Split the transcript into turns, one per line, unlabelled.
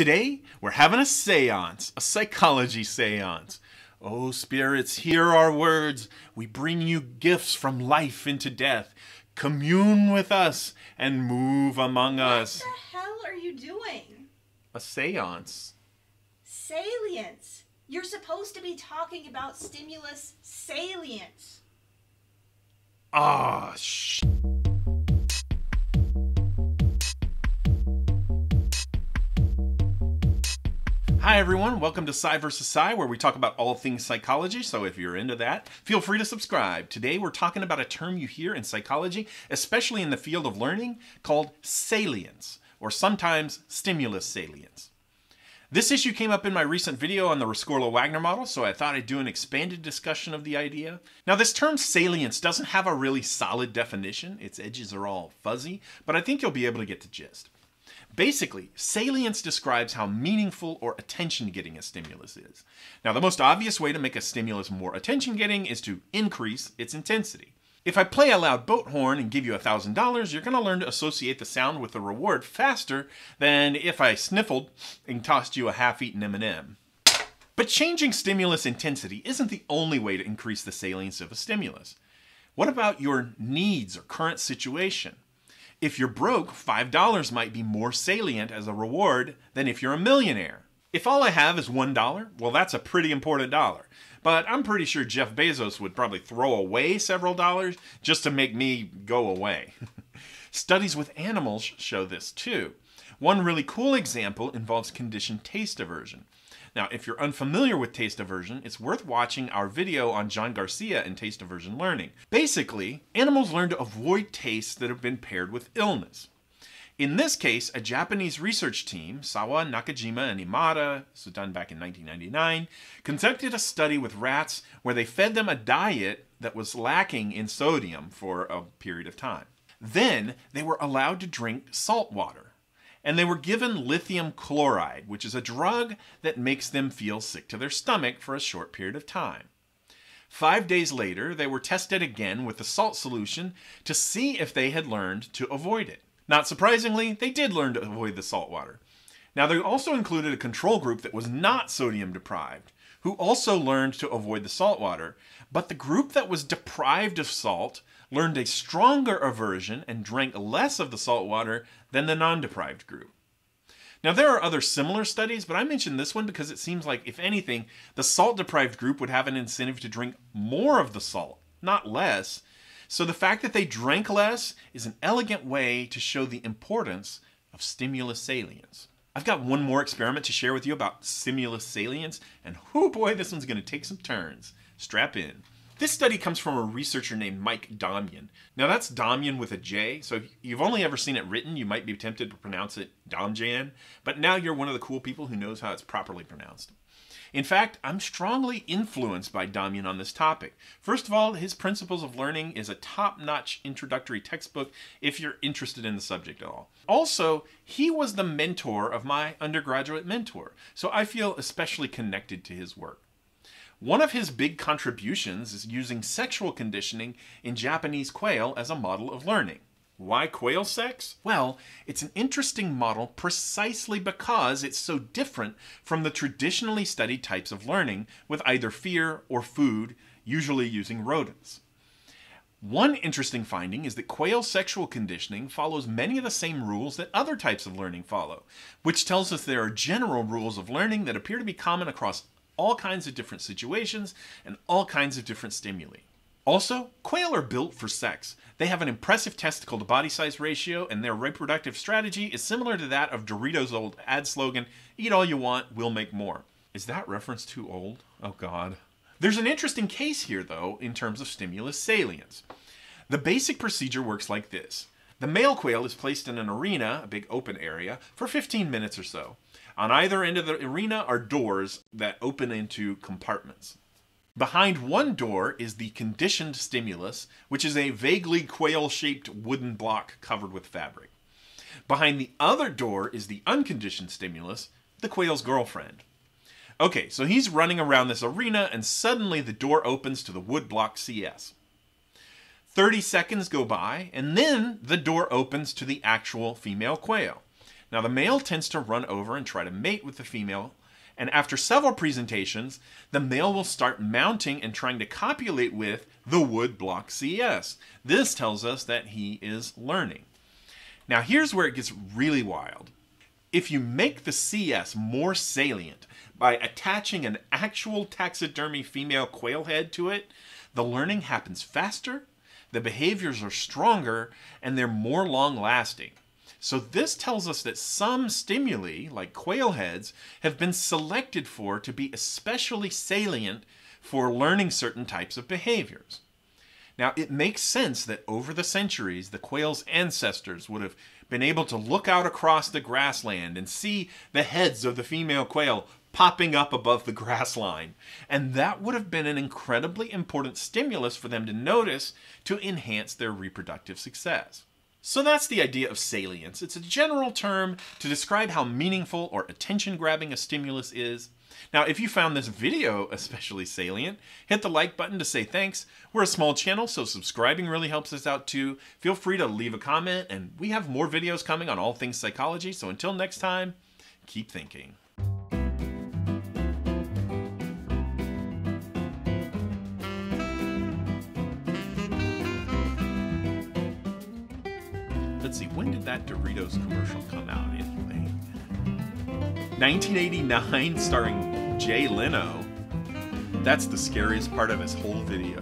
Today, we're having a seance, a psychology seance. Oh, spirits, hear our words. We bring you gifts from life into death. Commune with us and move among us.
What the hell are you doing?
A seance.
Salience. You're supposed to be talking about stimulus salience.
Ah, sh. Hi everyone, welcome to Psy vs. Psy, where we talk about all things psychology. So if you're into that, feel free to subscribe. Today we're talking about a term you hear in psychology, especially in the field of learning, called salience, or sometimes stimulus salience. This issue came up in my recent video on the Rescorla-Wagner model, so I thought I'd do an expanded discussion of the idea. Now this term salience doesn't have a really solid definition, its edges are all fuzzy, but I think you'll be able to get the gist. Basically, salience describes how meaningful or attention-getting a stimulus is. Now, the most obvious way to make a stimulus more attention-getting is to increase its intensity. If I play a loud boat horn and give you $1,000, you're going to learn to associate the sound with the reward faster than if I sniffled and tossed you a half-eaten M&M. But changing stimulus intensity isn't the only way to increase the salience of a stimulus. What about your needs or current situation? If you're broke, $5 might be more salient as a reward than if you're a millionaire. If all I have is $1, well, that's a pretty important dollar. But I'm pretty sure Jeff Bezos would probably throw away several dollars just to make me go away. Studies with animals show this too. One really cool example involves conditioned taste aversion. Now, if you're unfamiliar with taste aversion, it's worth watching our video on John Garcia and taste aversion learning. Basically, animals learn to avoid tastes that have been paired with illness. In this case, a Japanese research team, Sawa, Nakajima, and Imada, so done back in 1999, conducted a study with rats where they fed them a diet that was lacking in sodium for a period of time. Then they were allowed to drink salt water and they were given lithium chloride, which is a drug that makes them feel sick to their stomach for a short period of time. Five days later, they were tested again with the salt solution to see if they had learned to avoid it. Not surprisingly, they did learn to avoid the salt water. Now, they also included a control group that was not sodium deprived, who also learned to avoid the salt water, but the group that was deprived of salt learned a stronger aversion and drank less of the salt water than the non-deprived group. Now, there are other similar studies, but I mentioned this one because it seems like, if anything, the salt deprived group would have an incentive to drink more of the salt, not less. So the fact that they drank less is an elegant way to show the importance of stimulus salience. I've got one more experiment to share with you about stimulus salience, and oh boy, this one's going to take some turns. Strap in. This study comes from a researcher named Mike Domjan. Now that's Domjan with a J, so if you've only ever seen it written, you might be tempted to pronounce it Domjan, but now you're one of the cool people who knows how it's properly pronounced. In fact, I'm strongly influenced by Domjan on this topic. First of all, his Principles of Learning is a top-notch introductory textbook if you're interested in the subject at all. Also, he was the mentor of my undergraduate mentor, so I feel especially connected to his work. One of his big contributions is using sexual conditioning in Japanese quail as a model of learning. Why quail sex? Well, it's an interesting model precisely because it's so different from the traditionally studied types of learning with either fear or food, usually using rodents. One interesting finding is that quail sexual conditioning follows many of the same rules that other types of learning follow, which tells us there are general rules of learning that appear to be common across all kinds of different situations and all kinds of different stimuli. Also, quail are built for sex. They have an impressive testicle to body size ratio, and their reproductive strategy is similar to that of Doritos' old ad slogan Eat all you want, we'll make more. Is that reference too old? Oh god. There's an interesting case here, though, in terms of stimulus salience. The basic procedure works like this the male quail is placed in an arena, a big open area, for 15 minutes or so. On either end of the arena are doors that open into compartments. Behind one door is the conditioned stimulus, which is a vaguely quail-shaped wooden block covered with fabric. Behind the other door is the unconditioned stimulus, the quail's girlfriend. Okay, so he's running around this arena and suddenly the door opens to the wood block CS. 30 seconds go by, and then the door opens to the actual female quail. Now, the male tends to run over and try to mate with the female, and after several presentations, the male will start mounting and trying to copulate with the wood block CS. This tells us that he is learning. Now, here's where it gets really wild. If you make the CS more salient by attaching an actual taxidermy female quail head to it, the learning happens faster, the behaviors are stronger, and they're more long lasting. So this tells us that some stimuli, like quail heads, have been selected for to be especially salient for learning certain types of behaviors. Now, it makes sense that over the centuries, the quail's ancestors would have been able to look out across the grassland and see the heads of the female quail popping up above the grass line. And that would have been an incredibly important stimulus for them to notice to enhance their reproductive success. So that's the idea of salience. It's a general term to describe how meaningful or attention grabbing a stimulus is. Now, if you found this video especially salient, hit the like button to say thanks. We're a small channel, so subscribing really helps us out too. Feel free to leave a comment, and we have more videos coming on all things psychology. So until next time, keep thinking. Let's see, when did that Doritos commercial come out anyway? 1989, starring Jay Leno. That's the scariest part of his whole video.